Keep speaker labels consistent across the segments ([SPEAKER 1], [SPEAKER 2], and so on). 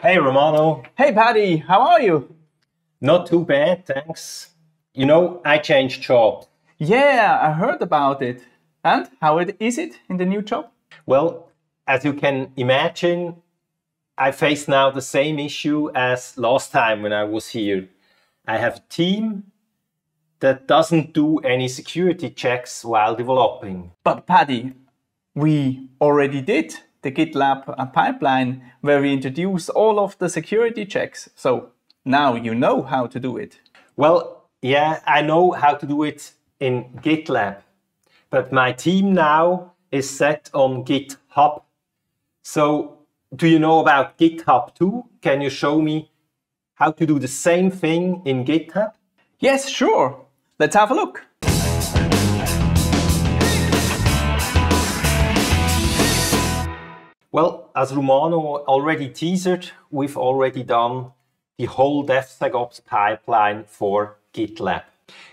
[SPEAKER 1] Hey Romano.
[SPEAKER 2] Hey Padi, how are you?
[SPEAKER 1] Not too bad, thanks. You know, I changed job.
[SPEAKER 2] Yeah, I heard about it. And how it, is it in the new job?
[SPEAKER 1] Well, as you can imagine, I face now the same issue as last time when I was here. I have a team that doesn't do any security checks while developing.
[SPEAKER 2] But Padi, we already did the GitLab uh, pipeline where we introduce all of the security checks. So now you know how to do it.
[SPEAKER 1] Well, yeah, I know how to do it in GitLab, but my team now is set on GitHub. So do you know about GitHub too? Can you show me how to do the same thing in GitHub?
[SPEAKER 2] Yes, sure. Let's have a look.
[SPEAKER 1] Well, as Romano already teased, we've already done the whole DevSecOps pipeline for GitLab.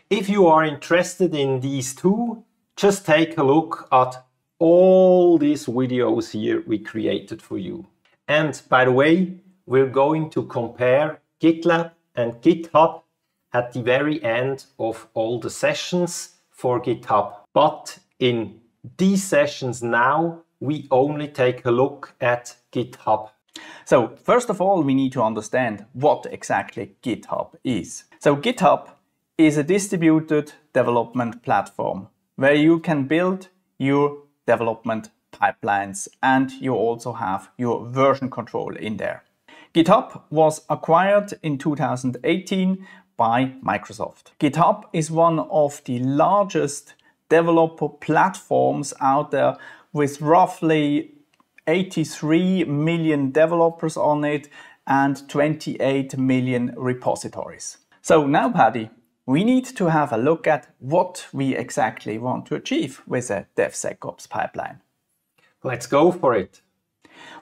[SPEAKER 1] If you are interested in these two, just take a look at all these videos here we created for you. And by the way, we're going to compare GitLab and GitHub at the very end of all the sessions for GitHub. But in these sessions now, we only take a look at GitHub.
[SPEAKER 2] So first of all, we need to understand what exactly GitHub is. So GitHub is a distributed development platform where you can build your development pipelines and you also have your version control in there. GitHub was acquired in 2018 by Microsoft. GitHub is one of the largest developer platforms out there with roughly 83 million developers on it and 28 million repositories. So now, Padi, we need to have a look at what we exactly want to achieve with a DevSecOps pipeline.
[SPEAKER 1] Let's go for it.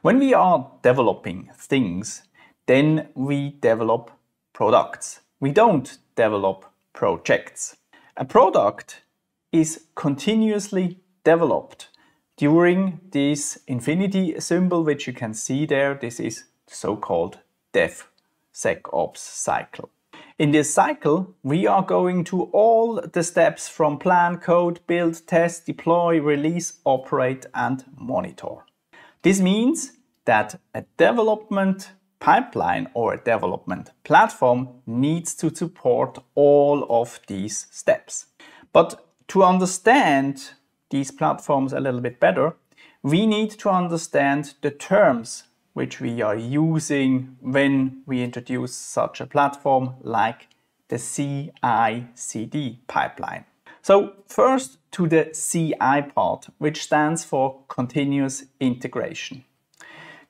[SPEAKER 2] When we are developing things, then we develop products. We don't develop projects. A product is continuously developed during this infinity symbol, which you can see there. This is the so-called DevSecOps cycle. In this cycle, we are going to all the steps from plan, code, build, test, deploy, release, operate, and monitor. This means that a development pipeline or a development platform needs to support all of these steps. But to understand these platforms a little bit better, we need to understand the terms which we are using when we introduce such a platform like the CI/CD pipeline. So first to the CI part, which stands for continuous integration.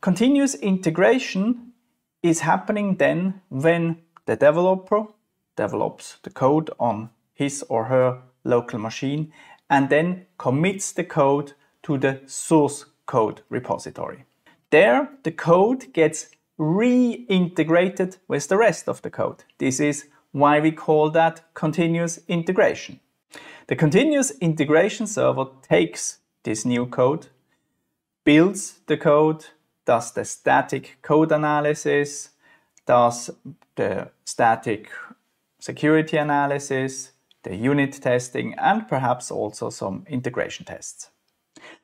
[SPEAKER 2] Continuous integration is happening then when the developer develops the code on his or her local machine and then commits the code to the source code repository. There, the code gets reintegrated with the rest of the code. This is why we call that continuous integration. The continuous integration server takes this new code, builds the code, does the static code analysis, does the static security analysis, the unit testing, and perhaps also some integration tests.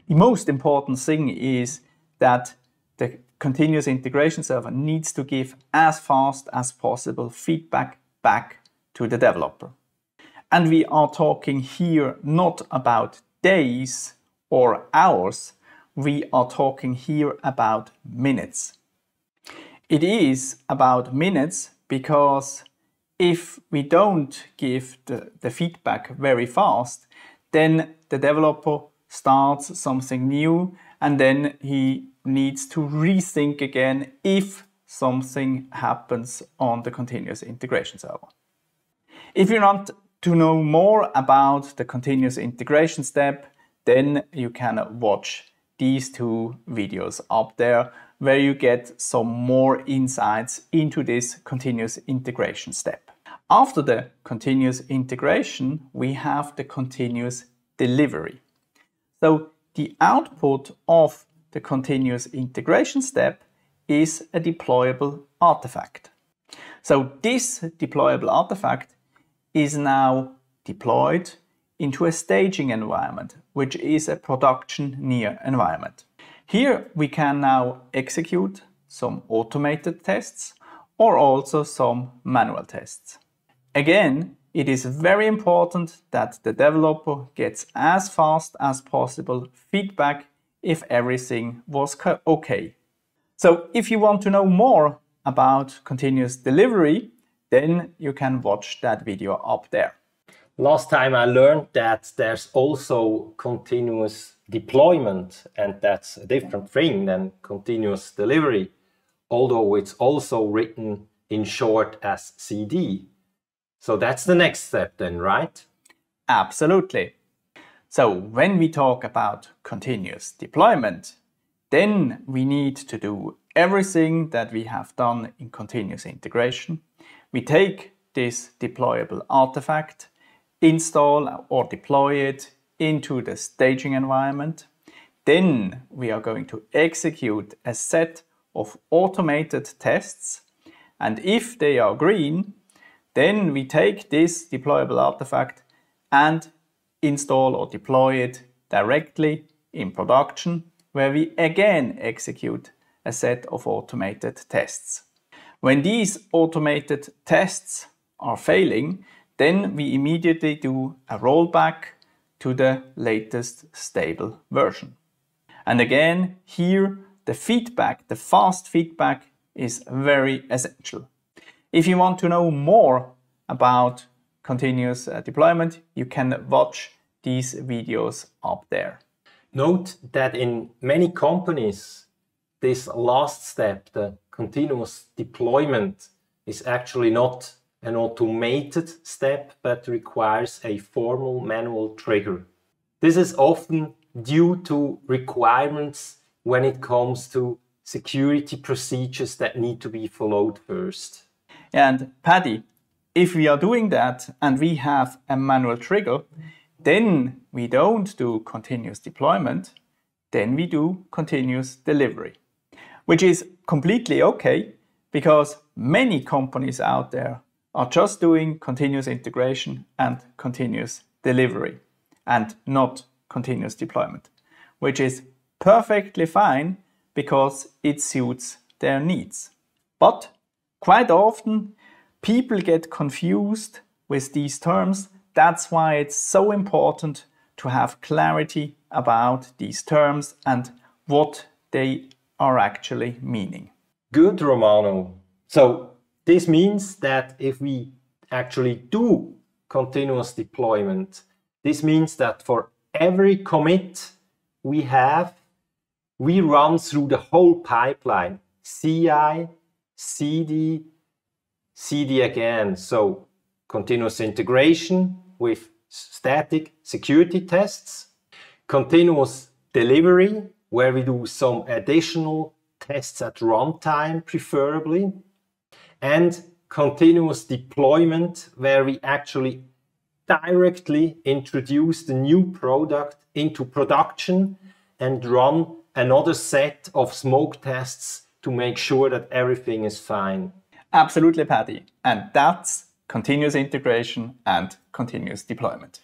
[SPEAKER 2] The most important thing is that the continuous integration server needs to give as fast as possible feedback back to the developer. And we are talking here not about days or hours, we are talking here about minutes. It is about minutes because if we don't give the, the feedback very fast, then the developer starts something new and then he needs to rethink again if something happens on the continuous integration server. If you want to know more about the continuous integration step, then you can watch these two videos up there where you get some more insights into this continuous integration step. After the continuous integration, we have the continuous delivery. So the output of the continuous integration step is a deployable artifact. So this deployable artifact is now deployed into a staging environment, which is a production near environment. Here we can now execute some automated tests or also some manual tests. Again, it is very important that the developer gets as fast as possible feedback if everything was okay. So if you want to know more about continuous delivery, then you can watch that video up there.
[SPEAKER 1] Last time I learned that there's also continuous deployment and that's a different thing than continuous delivery, although it's also written in short as CD. So that's the next step then, right?
[SPEAKER 2] Absolutely. So when we talk about continuous deployment, then we need to do everything that we have done in continuous integration. We take this deployable artifact, install or deploy it into the staging environment. Then we are going to execute a set of automated tests. And if they are green, then we take this deployable artifact and install or deploy it directly in production, where we again execute a set of automated tests. When these automated tests are failing, then we immediately do a rollback to the latest stable version. And again, here the feedback, the fast feedback is very essential. If you want to know more about continuous uh, deployment, you can watch these videos up there.
[SPEAKER 1] Note that in many companies, this last step, the continuous deployment, is actually not an automated step but requires a formal manual trigger. This is often due to requirements when it comes to security procedures that need to be followed first.
[SPEAKER 2] And Padi, if we are doing that and we have a manual trigger, then we don't do continuous deployment, then we do continuous delivery, which is completely okay because many companies out there are just doing continuous integration and continuous delivery and not continuous deployment, which is perfectly fine because it suits their needs. But quite often people get confused with these terms. That's why it's so important to have clarity about these terms and what they are actually meaning.
[SPEAKER 1] Good, Romano. So this means that if we actually do continuous deployment, this means that for every commit we have, we run through the whole pipeline, CI, CD, CD again. So continuous integration with static security tests, continuous delivery, where we do some additional tests at runtime preferably, and continuous deployment where we actually directly introduce the new product into production and run another set of smoke tests to make sure that everything is fine.
[SPEAKER 2] Absolutely, Padi. And that's continuous integration and continuous deployment.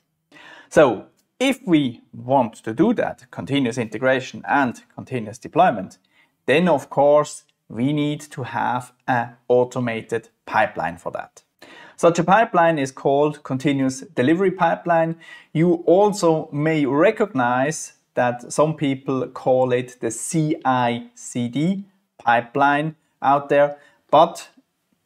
[SPEAKER 2] So if we want to do that, continuous integration and continuous deployment, then of course we need to have an automated pipeline for that. Such a pipeline is called continuous delivery pipeline. You also may recognize that some people call it the CI/CD pipeline out there, but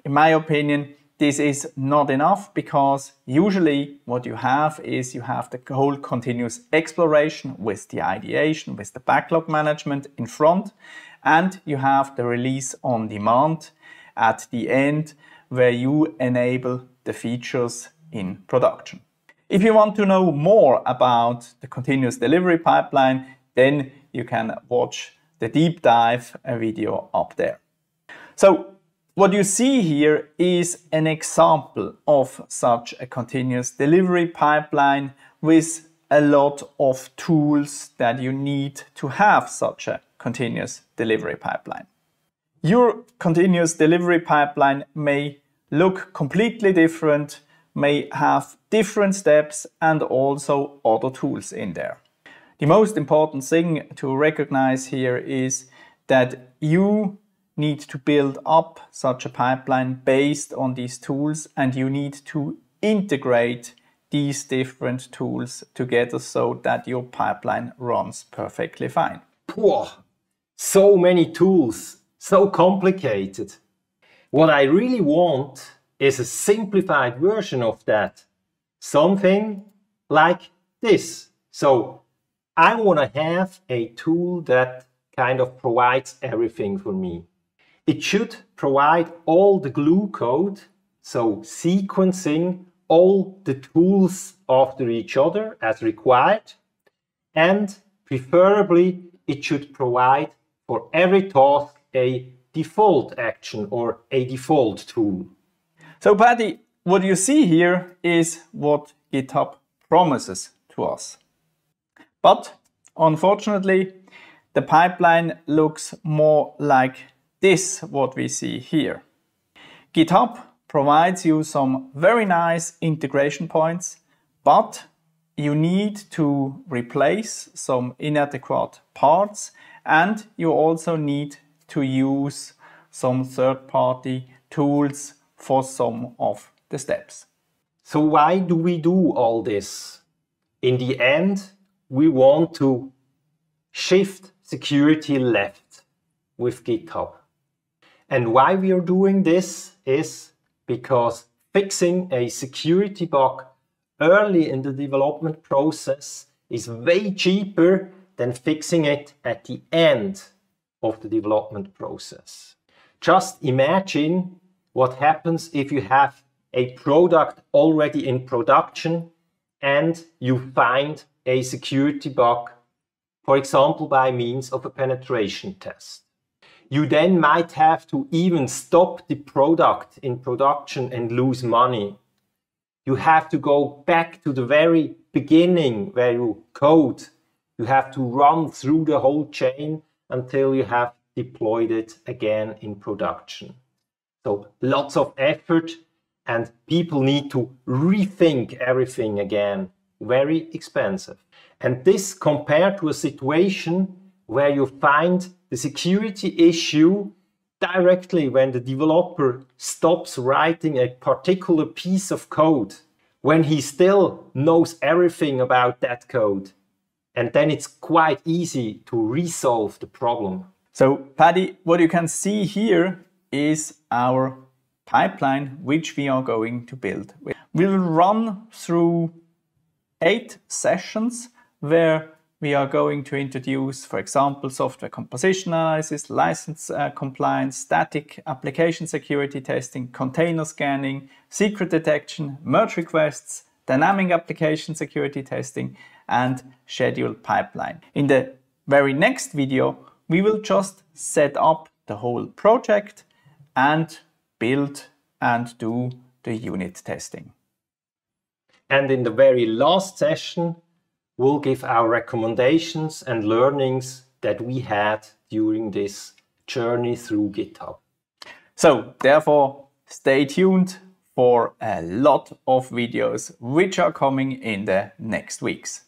[SPEAKER 2] in my opinion, this is not enough because usually what you have is you have the whole continuous exploration with the ideation, with the backlog management in front, and you have the release on demand at the end where you enable the features in production. If you want to know more about the continuous delivery pipeline, then you can watch the deep dive video up there. So what you see here is an example of such a continuous delivery pipeline with a lot of tools that you need to have such a continuous delivery pipeline. Your continuous delivery pipeline may look completely different, may have different steps and also other tools in there. The most important thing to recognize here is that you need to build up such a pipeline based on these tools and you need to integrate these different tools together so that your pipeline runs perfectly fine.
[SPEAKER 1] Whoa, so many tools, so complicated. What I really want is a simplified version of that. Something like this. So I want to have a tool that kind of provides everything for me. It should provide all the glue code, so sequencing all the tools after each other as required, and preferably it should provide for every task a default action or a default tool.
[SPEAKER 2] So Padi, what you see here is what GitHub promises to us. But unfortunately, the pipeline looks more like this, what we see here. GitHub provides you some very nice integration points, but you need to replace some inadequate parts and you also need to use some third-party tools for some of the steps.
[SPEAKER 1] So why do we do all this? In the end, we want to shift security left with GitHub. And why we are doing this is because fixing a security bug early in the development process is way cheaper than fixing it at the end of the development process. Just imagine what happens if you have a product already in production and you find a security bug, for example, by means of a penetration test. You then might have to even stop the product in production and lose money. You have to go back to the very beginning where you code you have to run through the whole chain until you have deployed it again in production. So lots of effort and people need to rethink everything again. Very expensive. And this compared to a situation where you find the security issue directly when the developer stops writing a particular piece of code, when he still knows everything about that code and then it's quite easy to resolve the problem.
[SPEAKER 2] So Padi, what you can see here is our pipeline which we are going to build. We will run through eight sessions where we are going to introduce, for example, software composition analysis, license uh, compliance, static application security testing, container scanning, secret detection, merge requests, dynamic application security testing, and scheduled pipeline. In the very next video, we will just set up the whole project and build and do the unit testing.
[SPEAKER 1] And in the very last session, we'll give our recommendations and learnings that we had during this journey through GitHub.
[SPEAKER 2] So therefore, stay tuned for a lot of videos which are coming in the next weeks.